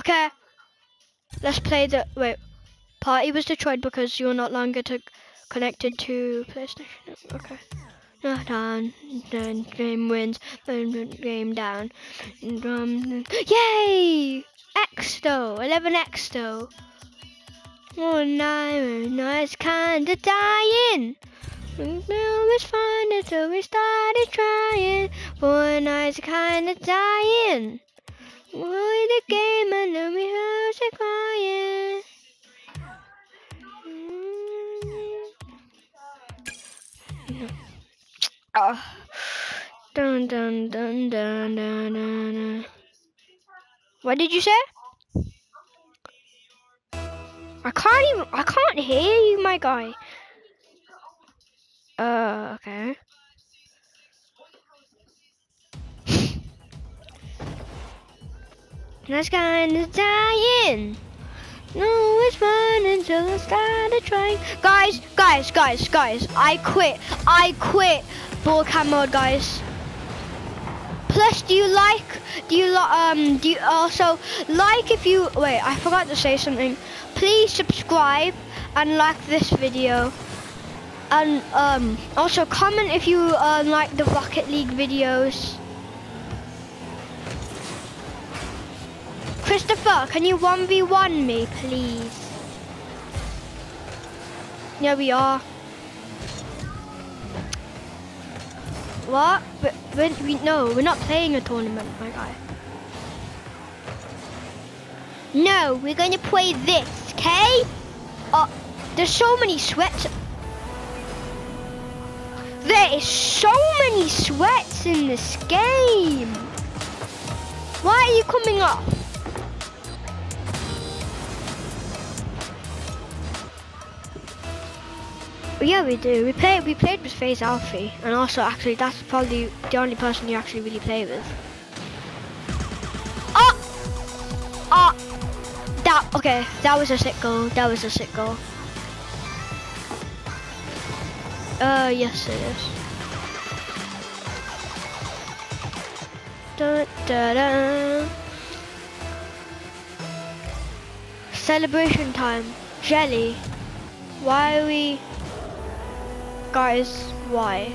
Okay. Let's play the wait. Party was destroyed because you're not longer to, connected to PlayStation. Okay. No, down, then game wins, then game down. Um, yay! Exto, 11 Exto. Oh, no, no, it's kinda dying. It was fun until we started trying. Fortnite's kinda dying. Oh. Dun dun dun dun dun dun. What did you say? I can't even I can't hear you, my guy. Uh okay. That's kinda dying. No, it's fun I started trying. Guys, guys, guys, guys, I quit. I quit cam mode, guys. Plus, do you like, do you, um, do you also like if you, wait, I forgot to say something. Please subscribe and like this video. And, um, also comment if you, uh, like the Rocket League videos. Christopher, can you 1v1 me, please? Yeah, we are. What? But, but we, no, we're not playing a tournament, my guy. No, we're going to play this, okay? Oh, there's so many sweats. There is so many sweats in this game. Why are you coming up? Yeah, we do. We play. We played with FaZe Alfie, and also actually that's probably the only person you actually really play with. Oh, oh, that okay. That was a sick goal. That was a sick goal. Uh, yes it is. Da, da, da. Celebration time. Jelly. Why are we... Guys, why?